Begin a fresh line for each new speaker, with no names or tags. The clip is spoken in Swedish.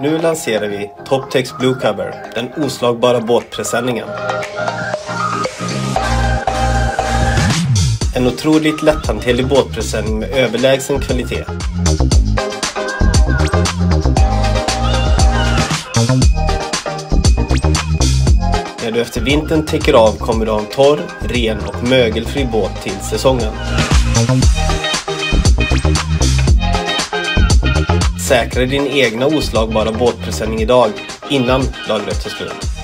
Nu lanserar vi Toptex Blue Cover, den oslagbara båtpresenningen. En otroligt lätthanterlig båtpresenning med överlägsen kvalitet. När du efter vintern täcker av kommer du ha en torr, ren och mögelfri båt till säsongen. Säkra din egna oslagbara båtpresenning idag innan lagret tar slut.